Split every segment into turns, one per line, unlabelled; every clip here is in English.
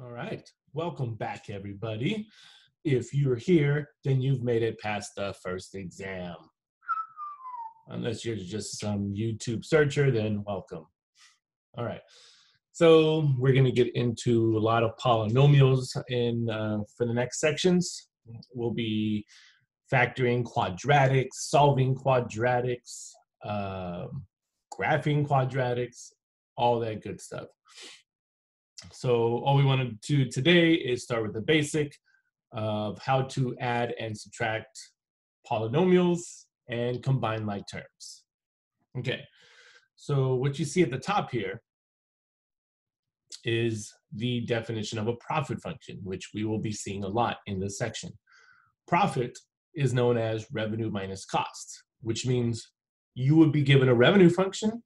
All right. Welcome back, everybody. If you're here, then you've made it past the first exam. Unless you're just some YouTube searcher, then welcome. All right. So we're going to get into a lot of polynomials in uh, for the next sections. We'll be factoring quadratics, solving quadratics, uh, graphing quadratics, all that good stuff. So all we want to do today is start with the basic of how to add and subtract polynomials and combine like terms. Okay, so what you see at the top here is the definition of a profit function, which we will be seeing a lot in this section. Profit is known as revenue minus cost, which means you would be given a revenue function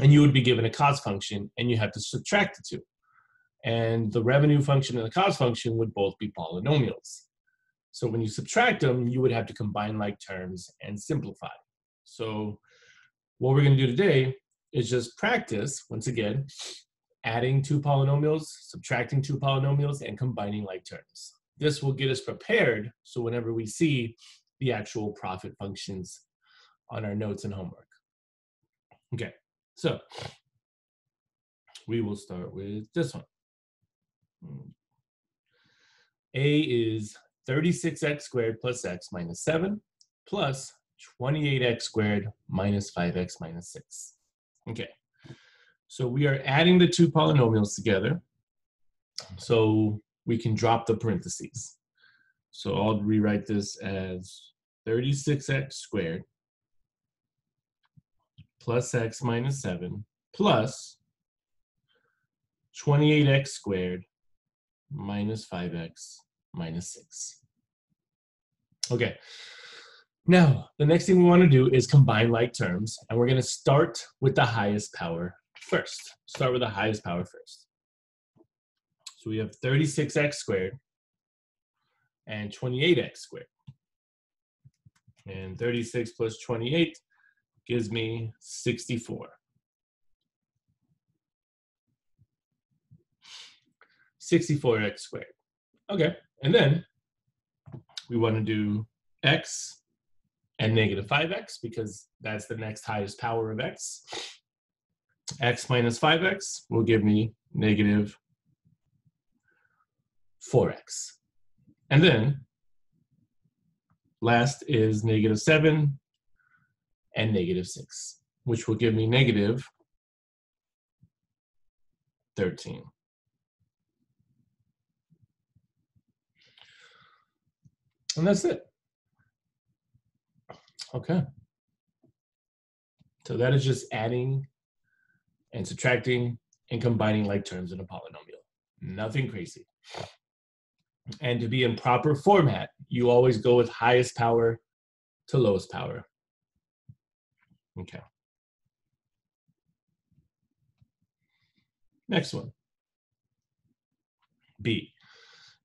and you would be given a cost function and you have to subtract the two. And the revenue function and the cost function would both be polynomials. So when you subtract them, you would have to combine like terms and simplify. So what we're gonna do today is just practice, once again, adding two polynomials, subtracting two polynomials, and combining like terms. This will get us prepared so whenever we see the actual profit functions on our notes and homework. Okay. So we will start with this one. Hmm. A is 36x squared plus x minus 7 plus 28x squared minus 5x minus 6. Okay, so we are adding the two polynomials together so we can drop the parentheses. So I'll rewrite this as 36x squared plus x minus 7 plus 28x squared minus 5x minus 6. Okay, now the next thing we want to do is combine like terms, and we're going to start with the highest power first. Start with the highest power first. So we have 36x squared and 28x squared. And 36 plus 28 gives me 64. 64x squared. Okay, and then we want to do x and negative 5x because that's the next highest power of x. x minus 5x will give me negative 4x. And then last is negative 7 and negative 6, which will give me negative 13. And that's it. Okay. So that is just adding and subtracting and combining like terms in a polynomial. Nothing crazy. And to be in proper format, you always go with highest power to lowest power. Okay. Next one. B.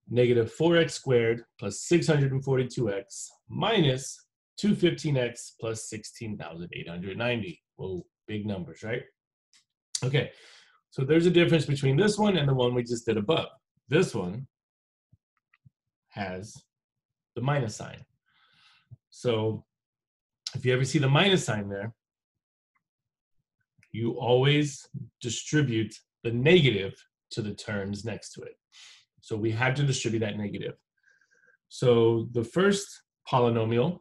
Negative 4x squared plus 642x minus 215x plus 16,890. Whoa, big numbers, right? Okay, so there's a difference between this one and the one we just did above. This one has the minus sign. So if you ever see the minus sign there, you always distribute the negative to the terms next to it. So we had to distribute that negative. So the first polynomial,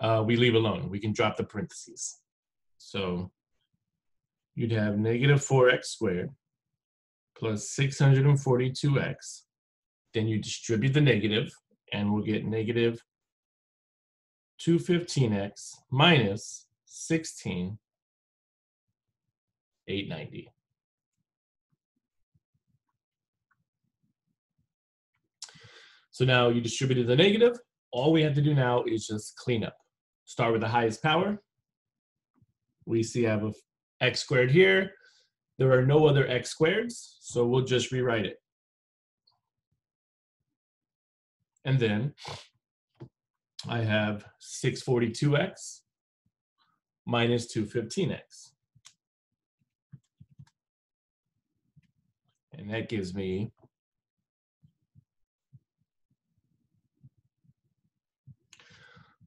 uh, we leave alone. We can drop the parentheses. So you'd have negative 4x squared plus 642x. Then you distribute the negative, and we'll get negative 215x minus 16 890. So now you distributed the negative. All we have to do now is just clean up. Start with the highest power. We see I have a x squared here. There are no other x squareds, so we'll just rewrite it. And then I have 642x minus 215x. And that gives me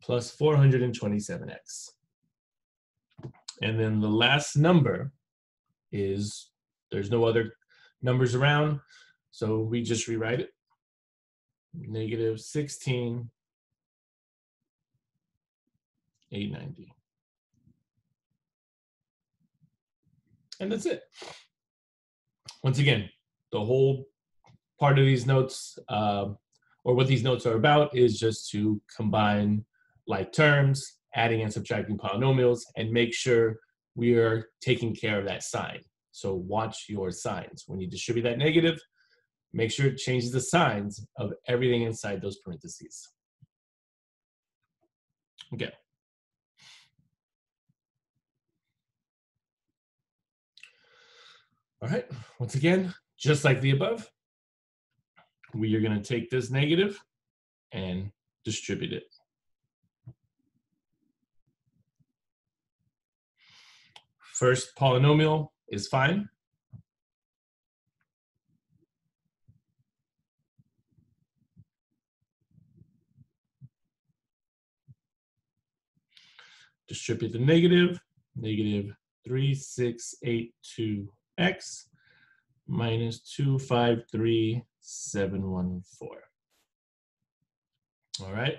plus 427x. And then the last number is, there's no other numbers around, so we just rewrite it. Negative 16, 890. And that's it. Once again, the whole part of these notes, uh, or what these notes are about, is just to combine like terms, adding and subtracting polynomials, and make sure we are taking care of that sign. So watch your signs. When you distribute that negative, make sure it changes the signs of everything inside those parentheses. Okay. All right, once again, just like the above, we are gonna take this negative and distribute it. First polynomial is fine. Distribute the negative, negative 3682x minus 253714. All right,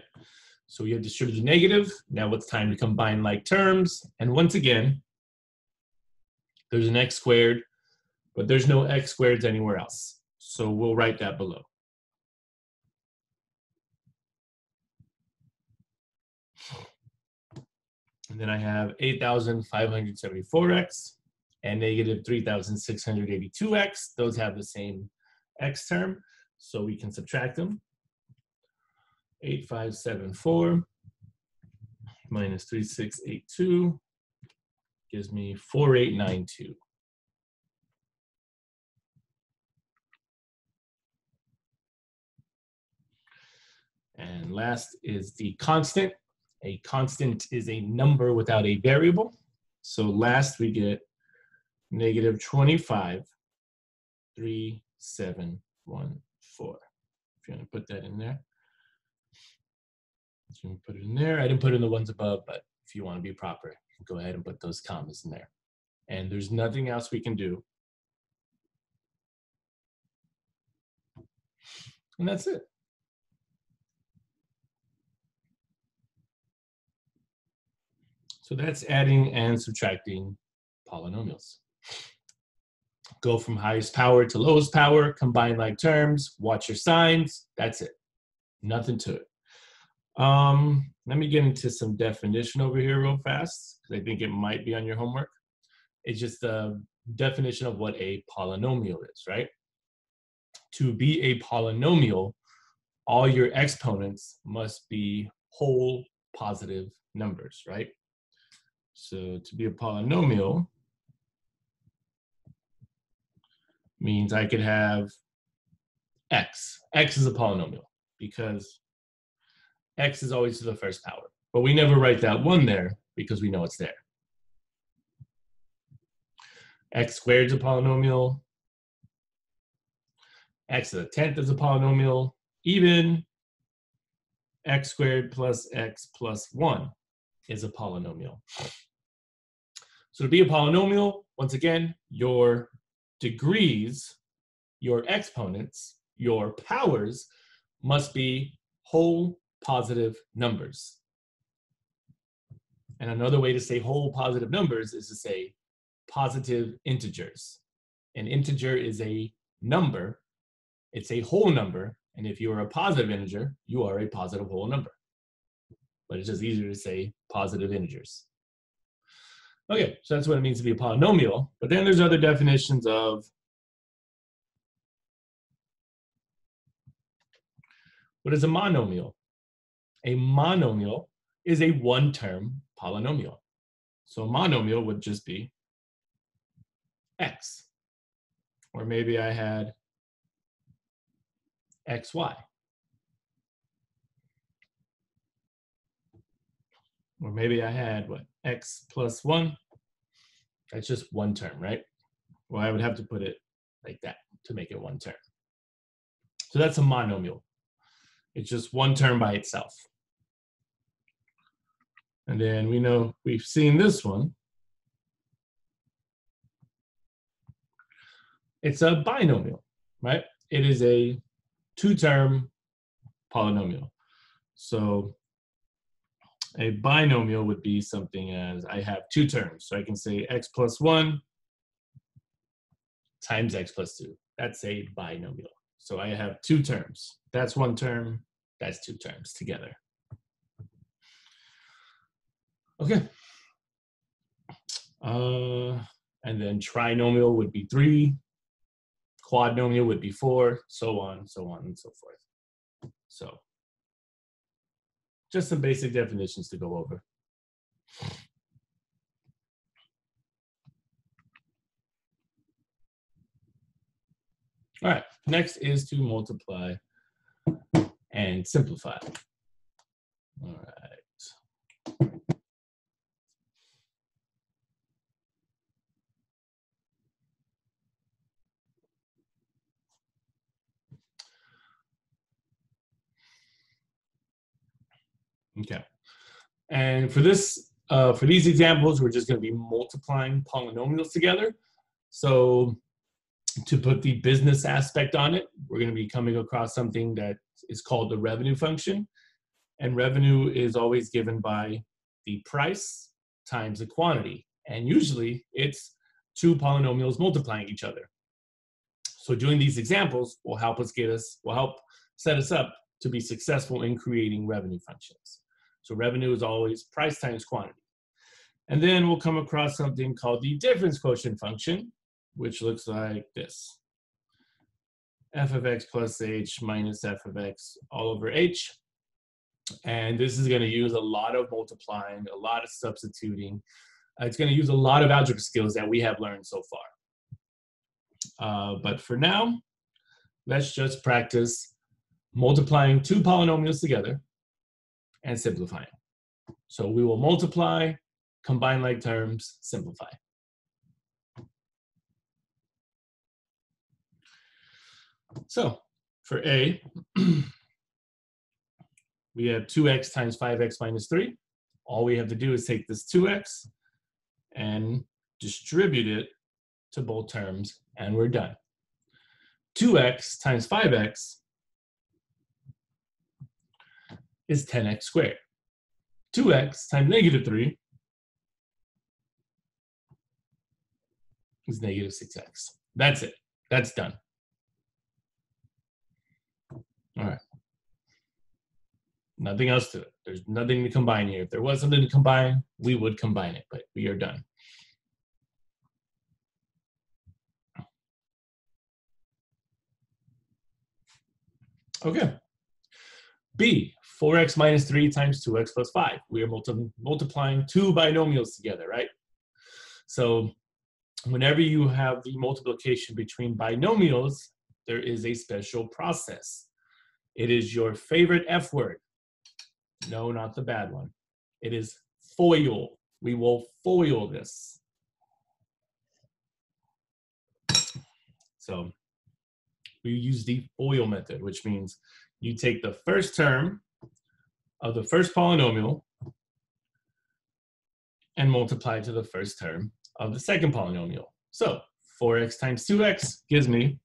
so we have distributed negative. Now it's time to combine like terms. And once again, there's an x squared, but there's no x squareds anywhere else. So we'll write that below. And then I have 8,574x and negative 3,682x. Those have the same x term, so we can subtract them. 8574 minus 3682 gives me 4892. And last is the constant. A constant is a number without a variable. So last we get negative 25, 3, 7, 1, 4. If you want to put that in there. You put it in there. I didn't put in the ones above, but if you want to be proper, go ahead and put those commas in there. And there's nothing else we can do. And that's it. So that's adding and subtracting polynomials. Go from highest power to lowest power, combine like terms, watch your signs, that's it. Nothing to it. Um, let me get into some definition over here real fast, because I think it might be on your homework. It's just the definition of what a polynomial is, right? To be a polynomial, all your exponents must be whole positive numbers, right? So to be a polynomial means I could have x. x is a polynomial because x is always to the first power. But we never write that one there because we know it's there. x squared is a polynomial. x to the 10th is a polynomial. Even x squared plus x plus 1 is a polynomial. So to be a polynomial, once again, your degrees, your exponents, your powers must be whole positive numbers. And another way to say whole positive numbers is to say positive integers. An integer is a number, it's a whole number, and if you are a positive integer, you are a positive whole number. But it's just easier to say positive integers. Okay, so that's what it means to be a polynomial. But then there's other definitions of what is a monomial? A monomial is a one-term polynomial. So a monomial would just be x. Or maybe I had xy. Or maybe I had what, x plus one? That's just one term, right? Well, I would have to put it like that. to make it one term. So that's a monomial. It's just one term by itself. And then we know we've seen this one. It's a binomial, right? It is a two-term polynomial. So a binomial would be something as I have two terms. So I can say x plus 1 times x plus 2. That's a binomial. So I have two terms. That's one term, that's two terms together. Okay. Uh, and then trinomial would be three, quadnomial would be four, so on, so on, and so forth. So, just some basic definitions to go over. All right, next is to multiply and simplify. All right. Okay. And for this, uh, for these examples, we're just going to be multiplying polynomials together. So to put the business aspect on it, we're going to be coming across something that is called the revenue function. And revenue is always given by the price times the quantity. And usually it's two polynomials multiplying each other. So doing these examples will help us get us, will help set us up to be successful in creating revenue functions. So revenue is always price times quantity. And then we'll come across something called the difference quotient function, which looks like this. f of x plus h minus f of x all over h. And this is going to use a lot of multiplying, a lot of substituting. Uh, it's going to use a lot of algebra skills that we have learned so far. Uh, but for now, let's just practice multiplying two polynomials together and simplifying. So we will multiply, combine like terms, simplify. So for A, we have 2x times 5x minus 3. All we have to do is take this 2x and distribute it to both terms, and we're done. 2x times 5x is 10x squared. 2x times negative 3 is negative 6x. That's it. That's done. All right. Nothing else to it. There's nothing to combine here. If there was something to combine, we would combine it, but we are done. Okay. B, 4x minus 3 times 2x plus 5. We are multi multiplying two binomials together, right? So whenever you have the multiplication between binomials, there is a special process. It is your favorite F word. No, not the bad one. It is FOIL. We will FOIL this. So we use the FOIL method, which means you take the first term of the first polynomial and multiply to the first term of the second polynomial. So 4x times 2x gives me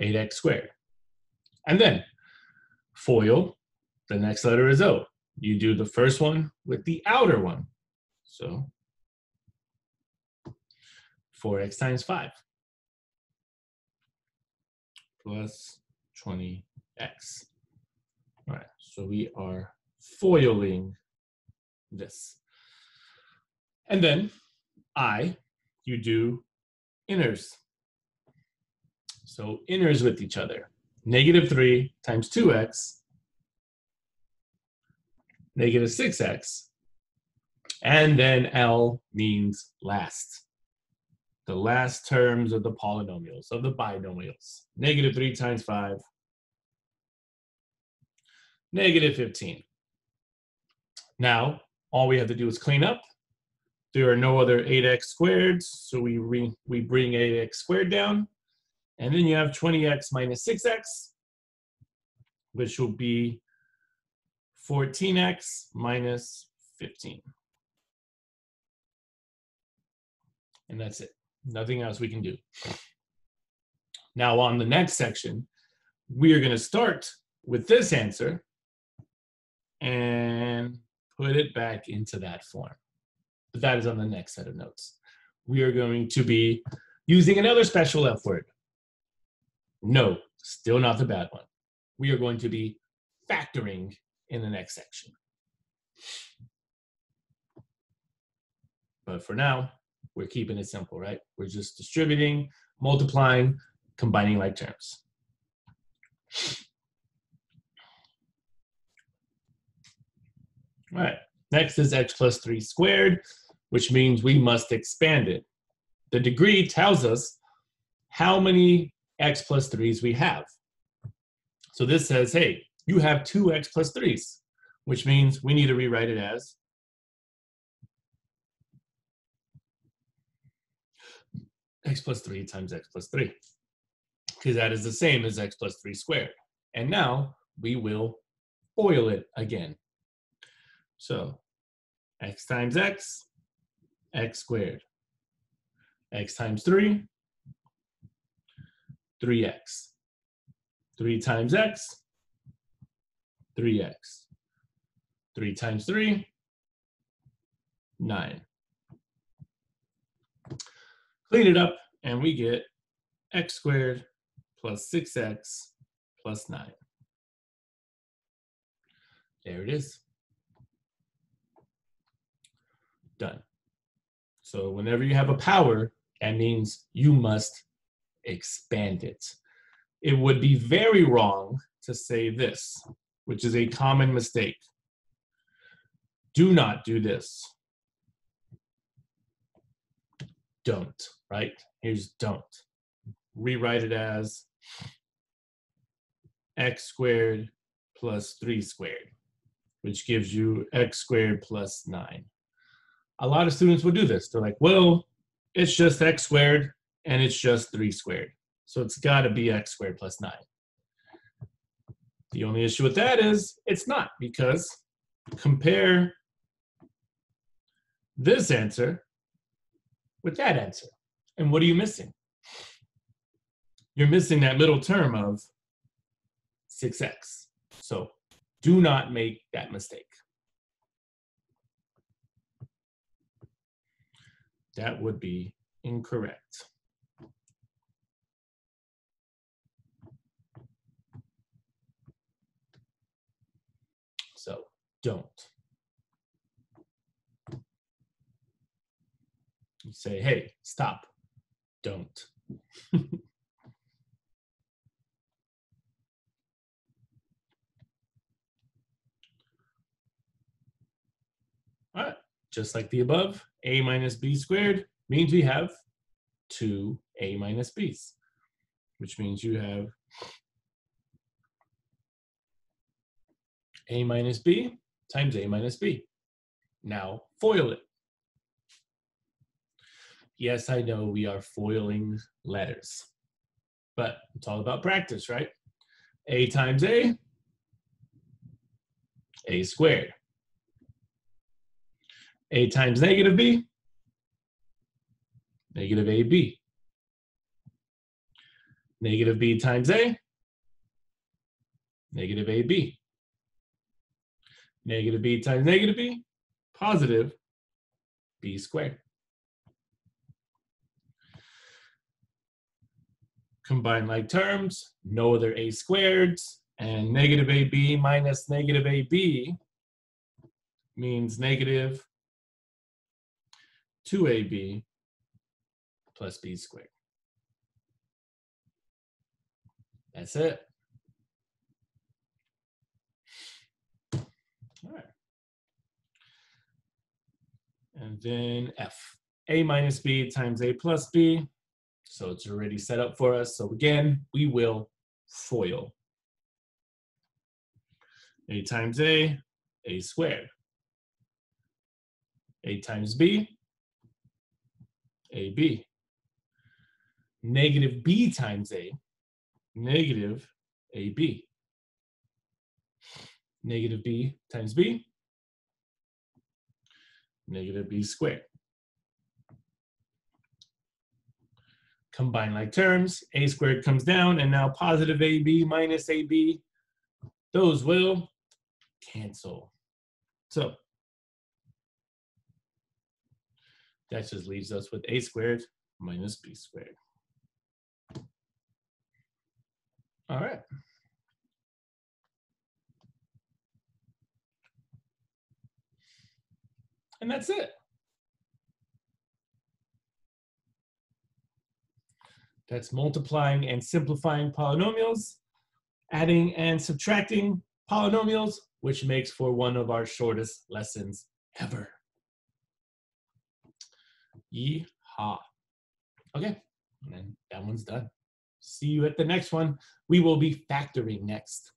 8x squared. And then FOIL, the next letter is O. You do the first one with the outer one. So 4x times 5 plus 20x. So we are foiling this. And then I, you do inners. So inners with each other. Negative 3 times 2x, negative 6x, and then L means last the last terms of the polynomials, of the binomials. Negative 3 times 5, negative 15. Now, all we have to do is clean up. there are no other 8x squared, so we, re, we bring 8x squared down. And then you have 20x minus 6x, which will be 14x minus 15. And that's it. Nothing else we can do. Now on the next section, we are going to start with this answer and put it back into that form. But that is on the next set of notes. We are going to be using another special F word. No, still not the bad one. We are going to be factoring in the next section. But for now, we're keeping it simple, right? We're just distributing, multiplying, combining like terms. All right, next is x plus 3 squared, which means we must expand it. The degree tells us how many x plus 3s we have. So this says, hey, you have two x plus 3s, which means we need to rewrite it as x plus 3 times x plus 3, because that is the same as x plus 3 squared. And now we will FOIL it again. So x times x, x squared. x times 3, 3x. 3 times x, 3x. 3 times 3, 9. Clean it up, and we get x squared plus 6x plus 9. There it is. Done. So whenever you have a power, that means you must expand it. It would be very wrong to say this, which is a common mistake. Do not do this. Don't, right? Here's don't. Rewrite it as x squared plus 3 squared, which gives you x squared plus 9. A lot of students will do this. They're like, well, it's just x squared and it's just 3 squared. So it's got to be x squared plus 9. The only issue with that is it's not because compare this answer with that answer. And what are you missing? You're missing that middle term of 6x. So do not make that mistake. That would be incorrect. So don't. You say, hey, stop. Don't. All right, just like the above, a minus b squared means we have two a minus b's, which means you have a minus b times a minus b. Now FOIL it. Yes, I know we are foiling letters, but it's all about practice, right? a times a, a squared a times negative b, negative ab. Negative b times a, negative ab. Negative b times negative b, positive b squared. Combine like terms, no other a squareds, and negative ab minus negative ab means negative 2ab plus b squared. That's it. All right. And then f, a minus b times a plus b. So it's already set up for us. So again, we will FOIL. a times a, a squared. a times b, AB. Negative B times A, negative AB. Negative B times B, negative B squared. Combine like terms, A squared comes down, and now positive AB minus AB, those will cancel. So that just leaves us with A squared minus B squared. All right. And that's it. That's multiplying and simplifying polynomials, adding and subtracting polynomials, which makes for one of our shortest lessons ever. Yeehaw. Okay, and then that one's done. See you at the next one. We will be factoring next.